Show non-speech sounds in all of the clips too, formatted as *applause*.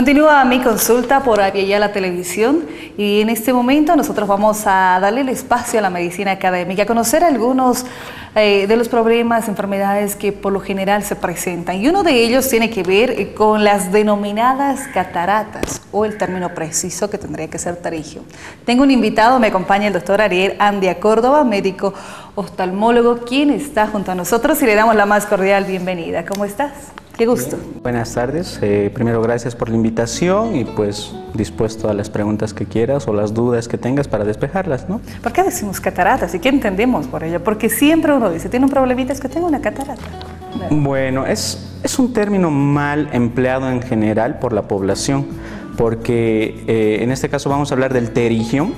Continúa mi consulta por Avia la Televisión y en este momento nosotros vamos a darle el espacio a la medicina académica, a conocer algunos eh, de los problemas, enfermedades que por lo general se presentan. Y uno de ellos tiene que ver con las denominadas cataratas o el término preciso que tendría que ser tarigio. Tengo un invitado, me acompaña el doctor Ariel Andia Córdoba, médico oftalmólogo, quien está junto a nosotros y le damos la más cordial bienvenida. ¿Cómo estás? Qué gusto. buenas tardes. Eh, primero, gracias por la invitación y pues dispuesto a las preguntas que quieras o las dudas que tengas para despejarlas, ¿no? ¿Por qué decimos cataratas y qué entendemos por ello? Porque siempre uno dice, tiene un problemita, es que tengo una catarata. Bueno, es, es un término mal empleado en general por la población, porque eh, en este caso vamos a hablar del terigium,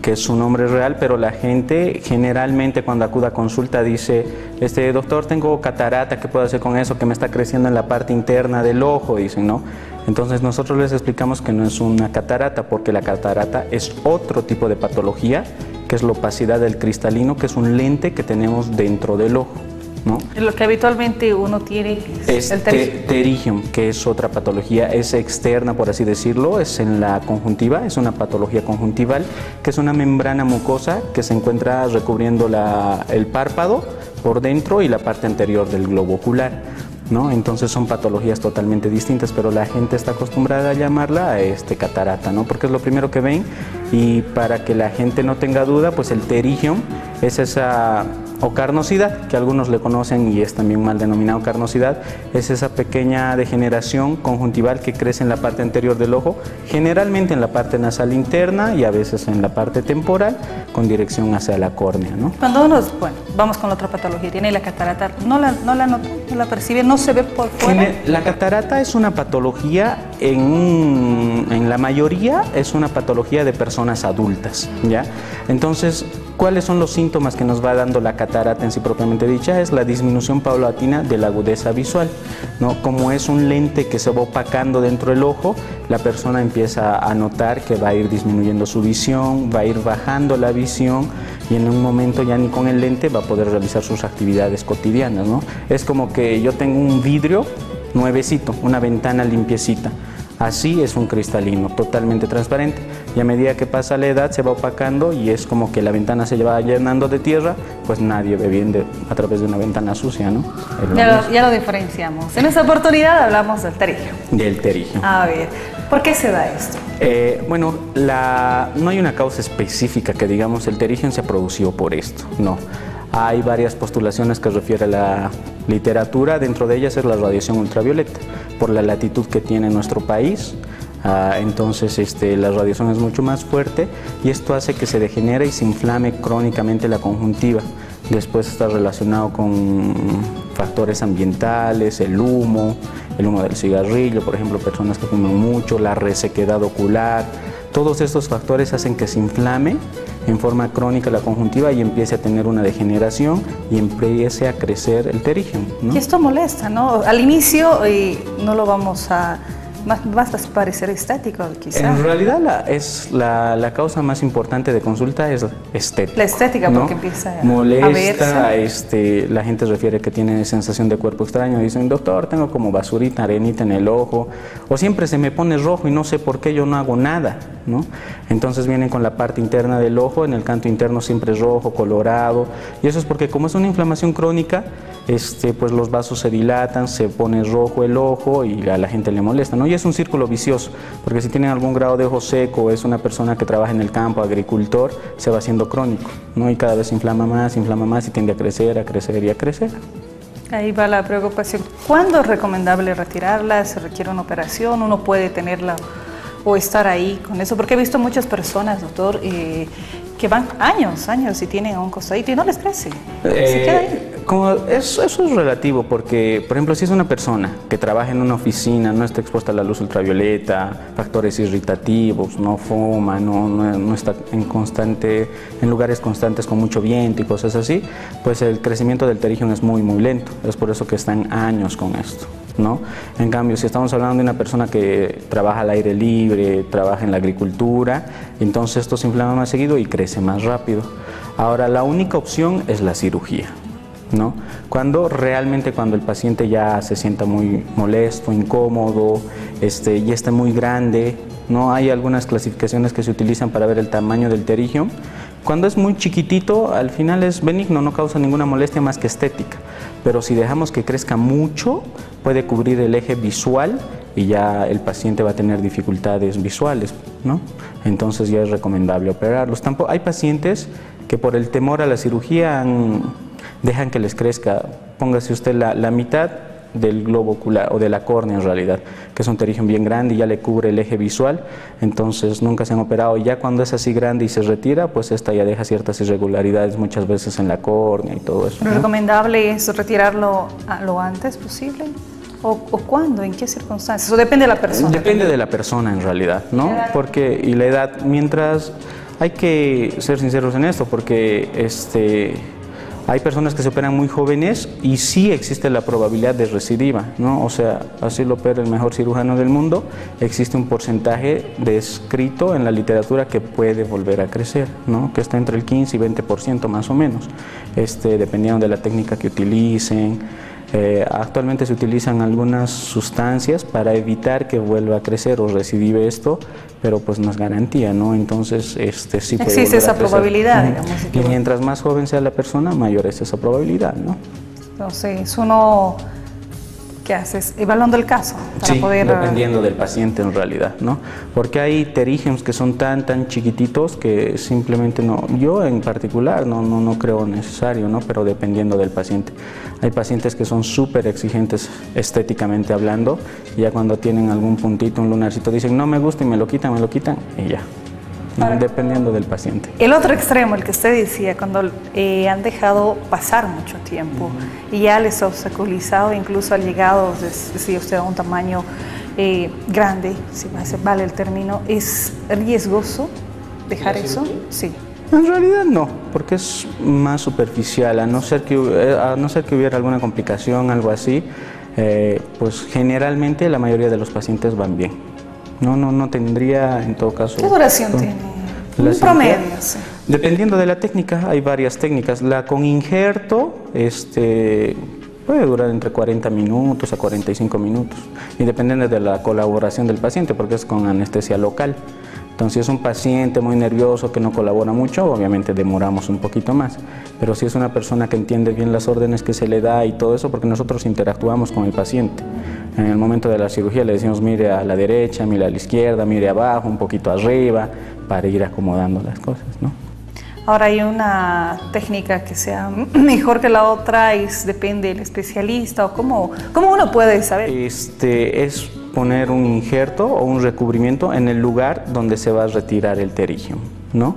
que es su nombre real, pero la gente generalmente cuando acude a consulta dice, este doctor, tengo catarata, ¿qué puedo hacer con eso? Que me está creciendo en la parte interna del ojo, dicen, ¿no? Entonces nosotros les explicamos que no es una catarata, porque la catarata es otro tipo de patología, que es la opacidad del cristalino, que es un lente que tenemos dentro del ojo. Lo que habitualmente uno tiene es, el terigium. que es otra patología, es externa por así decirlo, es en la conjuntiva, es una patología conjuntival, que es una membrana mucosa que se encuentra recubriendo el párpado por dentro y la parte anterior del globo ocular. ¿No? Entonces son patologías totalmente distintas, pero la gente está acostumbrada a llamarla este, catarata, ¿no? Porque es lo primero que ven y para que la gente no tenga duda, pues el terigium es esa o carnosidad, que algunos le conocen y es también mal denominado carnosidad, es esa pequeña degeneración conjuntival que crece en la parte anterior del ojo, generalmente en la parte nasal interna y a veces en la parte temporal, con dirección hacia la córnea. ¿no? Cuando uno, bueno, vamos con la otra patología, tiene la catarata, ¿no la, no la nota, no la percibe, no se ve por fuera? La catarata es una patología, en, en la mayoría es una patología de personas adultas, ¿ya? Entonces, ¿cuáles son los síntomas que nos va dando la catarata en sí propiamente dicha? Es la disminución paulatina de la agudeza visual. ¿no? Como es un lente que se va opacando dentro del ojo, la persona empieza a notar que va a ir disminuyendo su visión, va a ir bajando la visión y en un momento ya ni con el lente va a poder realizar sus actividades cotidianas. ¿no? Es como que yo tengo un vidrio nuevecito, una ventana limpiecita. Así es un cristalino, totalmente transparente. Y a medida que pasa la edad se va opacando y es como que la ventana se va llenando de tierra, pues nadie ve bien a través de una ventana sucia, ¿no? Ya lo, ya lo, diferenciamos. En esta oportunidad hablamos del terigio. Del terigio. A ver, ¿por qué se da esto? Eh, bueno, la, no hay una causa específica que digamos el terigio se producido por esto, no. Hay varias postulaciones que refiere a la literatura, dentro de ellas es la radiación ultravioleta, por la latitud que tiene nuestro país, ah, entonces este, la radiación es mucho más fuerte y esto hace que se degenere y se inflame crónicamente la conjuntiva. Después está relacionado con factores ambientales, el humo, el humo del cigarrillo, por ejemplo, personas que fuman mucho, la resequedad ocular. Todos estos factores hacen que se inflame en forma crónica la conjuntiva y empiece a tener una degeneración y empiece a crecer el terigium. Y esto molesta, ¿no? Al inicio y no lo vamos a más, a parecer estético, quizás. En realidad la, es la, la, causa más importante de consulta es estética. La estética, porque empieza a Molesta, este, la gente refiere que tiene sensación de cuerpo extraño, dicen, doctor, tengo como basurita, arenita en el ojo, o siempre se me pone rojo y no sé por qué yo no hago nada, ¿no? Entonces vienen con la parte interna del ojo, en el canto interno siempre es rojo, colorado, y eso es porque como es una inflamación crónica, este, pues los vasos se dilatan, se pone rojo el ojo y a la gente le molesta, ¿no? Y es un círculo vicioso, porque si tienen algún grado de ojo seco, es una persona que trabaja en el campo, agricultor, se va haciendo crónico, ¿no? Y cada vez se inflama más, inflama más y tiende a crecer, a crecer y a crecer. Ahí va la preocupación. ¿Cuándo es recomendable retirarla? ¿Se requiere una operación? ¿Uno puede tenerla o estar ahí con eso? Porque he visto muchas personas, doctor, eh, que van años, años y tienen un costadito y no les crece. se queda ahí. Como eso, es relativo porque, por ejemplo, si es una persona que trabaja en una oficina, no está expuesta a la luz ultravioleta, factores irritativos, no fuma, no, no, está en, constante, en lugares constantes con mucho viento y cosas así, pues el crecimiento del terigium es muy, muy lento. Es por eso que están años con esto. ¿no? En cambio, si estamos hablando de una persona que trabaja al aire libre, trabaja en la agricultura, entonces esto se inflama más seguido y crece más rápido. Ahora, la única opción es la cirugía. ¿No? Cuando realmente cuando el paciente ya se sienta muy molesto, incómodo, este, ya está muy grande, ¿no? Hay algunas clasificaciones que se utilizan para ver el tamaño del terigio. Cuando es muy chiquitito, al final es benigno, no causa ninguna molestia más que estética. Pero si dejamos que crezca mucho, puede cubrir el eje visual y ya el paciente va a tener dificultades visuales, ¿no? Entonces ya es recomendable operarlos. Tampoco, hay pacientes que por el temor a la cirugía dejan que les crezca, póngase usted la, la mitad del globo ocular o de la córnea en realidad, que es un terigium bien grande y ya le cubre el eje visual, entonces nunca se han operado y ya cuando es así grande y se retira, pues esta ya deja ciertas irregularidades muchas veces en la córnea y todo eso. ¿Lo recomendable es retirarlo lo antes posible? ¿O, ¿O, cuándo? ¿En qué circunstancias? Eso depende de la persona. Depende de la persona en realidad, ¿no? Porque, y la edad, mientras, hay que ser sinceros en esto, porque este hay personas que se operan muy jóvenes y sí existe la probabilidad de recidiva, ¿no? O sea, así lo opera el mejor cirujano del mundo, existe un porcentaje descrito en la literatura que puede volver a crecer, ¿no? Que está entre el 15 y 20% más o menos, este, dependiendo de la técnica que utilicen. Eh, actualmente se utilizan algunas sustancias para evitar que vuelva a crecer o recidive esto, pero pues no es garantía, ¿no? Entonces, este sí puede Existe esa probabilidad, digamos. Y mientras más joven sea la persona, mayor es esa probabilidad, ¿no? Entonces, uno ¿qué haces? Evaluando el caso. Para sí, poder... dependiendo del paciente en realidad, ¿no? Porque hay terígenos que son tan, tan chiquititos que simplemente no, yo en particular no, no, no creo necesario, ¿no? Pero dependiendo del paciente. Hay pacientes que son súper exigentes estéticamente hablando, y ya cuando tienen algún puntito, un lunarcito, dicen, no me gusta y me lo quitan, me lo quitan, y ya dependiendo del paciente. El otro extremo, el que usted decía, cuando eh, han dejado pasar mucho tiempo y ya les ha obstaculizado, incluso ha llegado, si usted a un tamaño eh, grande, si vale el término, ¿es riesgoso dejar eso? Sí. En realidad no, porque es más superficial, a no ser que, eh, a no ser que hubiera alguna complicación, algo así, pues generalmente la mayoría de los pacientes van bien. No, no, no tendría en todo caso. ¿Qué duración tiene? Un promedio. Sí. Dependiendo de la técnica, hay varias técnicas. La con injerto este, puede durar entre 40 minutos a 45 minutos, y dependiendo de la colaboración del paciente, porque es con anestesia local. Entonces, si es un paciente muy nervioso que no colabora mucho, obviamente demoramos un poquito más. Pero si es una persona que entiende bien las órdenes que se le da y todo eso, porque nosotros interactuamos con el paciente. En el momento de la cirugía le decimos mire a la derecha, mire a la izquierda, mire abajo, un poquito arriba, para ir acomodando las cosas, ¿no? Ahora hay una técnica que sea *clears throat* mejor que la otra y depende del especialista o cómo, cómo uno puede saber. Este es poner un injerto o un recubrimiento en el lugar donde se va a retirar el terigio, ¿no?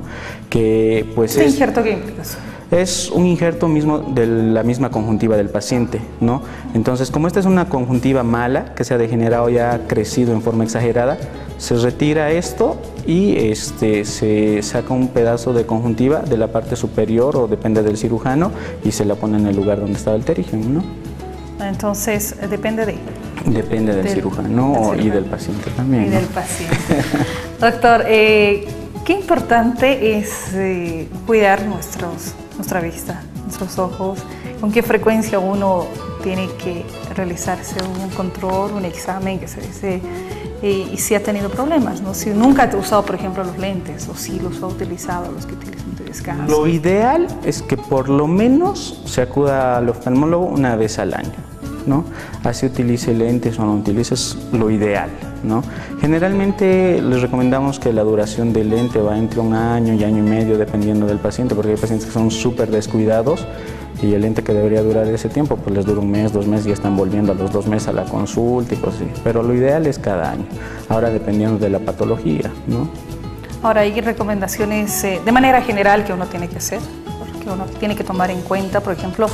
Que pues ¿Qué injerto qué implica? Es un injerto mismo de la misma conjuntiva del paciente, ¿no? Entonces, como esta es una conjuntiva mala, que se ha degenerado y ha crecido en forma exagerada, se retira esto y este, se saca un pedazo de conjuntiva de la parte superior o depende del cirujano y se la pone en el lugar donde estaba el terigio, ¿no? Entonces, depende de... Depende del, cirujano, y del paciente también. Y del paciente. Doctor, eh, qué importante es eh, cuidar nuestros, nuestra vista, nuestros ojos, con qué frecuencia uno tiene que realizarse un control, un examen que se dice eh, y si ha tenido problemas, ¿no? Si nunca ha usado, por ejemplo, los lentes o si los ha utilizado, los que utilizan de descanso. Lo ideal es que por lo menos se acuda al oftalmólogo una vez al año. ¿No? Así utilice lentes o no utilices lo ideal, ¿no? Generalmente les recomendamos que la duración del lente va entre un año y año y medio dependiendo del paciente, porque hay pacientes que son súper descuidados y el lente que debería durar ese tiempo, pues les dura un mes, dos meses y están volviendo a los dos meses a la consulta y cosas así. Pero lo ideal es cada año, ahora dependiendo de la patología, ¿no? Ahora, ¿hay recomendaciones eh, de manera general que uno tiene que hacer? Que uno tiene que tomar en cuenta, por ejemplo,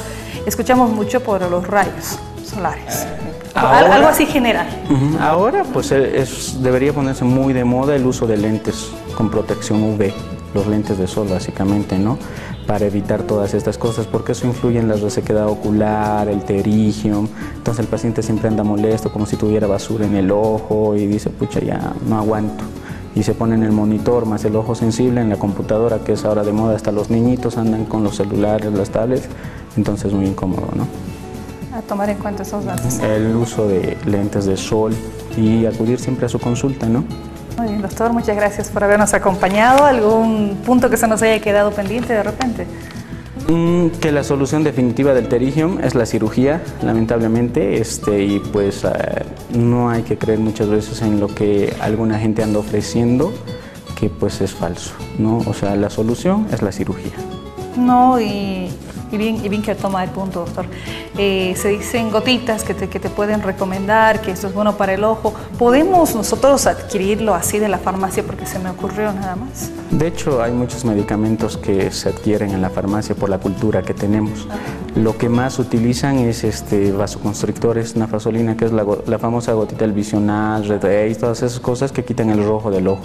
escuchamos mucho por los rayos solares. Algo así general. Ahora, pues eh, debería ponerse muy de moda el uso de lentes con protección UV, los lentes de sol básicamente, ¿no? Para evitar todas estas cosas, porque eso influye en la resequedad ocular, el terigio. Entonces el paciente siempre anda molesto, como si tuviera basura en el ojo y dice, pucha, ya no aguanto. y se pone en el monitor más el ojo sensible en la computadora, que es ahora de moda, hasta los niñitos andan con los celulares, las tablets, entonces muy incómodo, ¿no? A tomar en cuenta esos datos. El uso de lentes de sol y acudir siempre a su consulta, ¿no? Muy bien, doctor, muchas gracias por habernos acompañado. ¿Algún punto que se nos haya quedado pendiente de repente? Mm, que la solución definitiva del pterigium es la cirugía, lamentablemente, este, y pues eh, no hay que creer muchas veces en lo que alguna gente anda ofreciendo, que pues es falso, ¿no? O sea, la solución es la cirugía. No, y y bien, y bien que toma el punto, doctor. Eh, se dicen gotitas que te, que te pueden recomendar, que esto es bueno para el ojo. ¿Podemos nosotros adquirirlo así de la farmacia porque se me ocurrió nada más? De hecho, hay muchos medicamentos que se adquieren en la farmacia por la cultura que tenemos. Lo que más utilizan es este vasoconstrictores, nafasolina, que es la, la famosa gotita del visional, red todas esas cosas que quitan el rojo del ojo.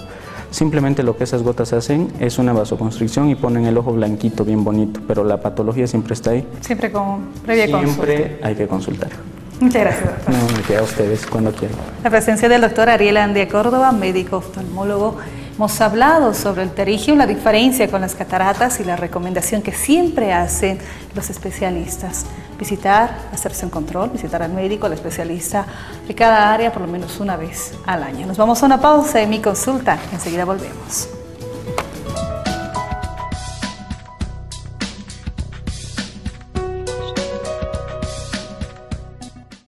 Simplemente lo que esas gotas hacen es una vasoconstricción y ponen el ojo blanquito, bien bonito, pero la patología siempre está ahí. Siempre con previa Siempre hay que consultar. Muchas gracias, doctor. No, me queda a ustedes cuando quieran. La presencia del doctor Ariel Andía Córdoba, médico oftalmólogo. Hemos hablado sobre el terigio, la diferencia con las cataratas y la recomendación que siempre hacen los especialistas. Visitar, hacerse un control, visitar al médico, al especialista de cada área por lo menos una vez al año. Nos vamos a una pausa en mi consulta. Enseguida volvemos.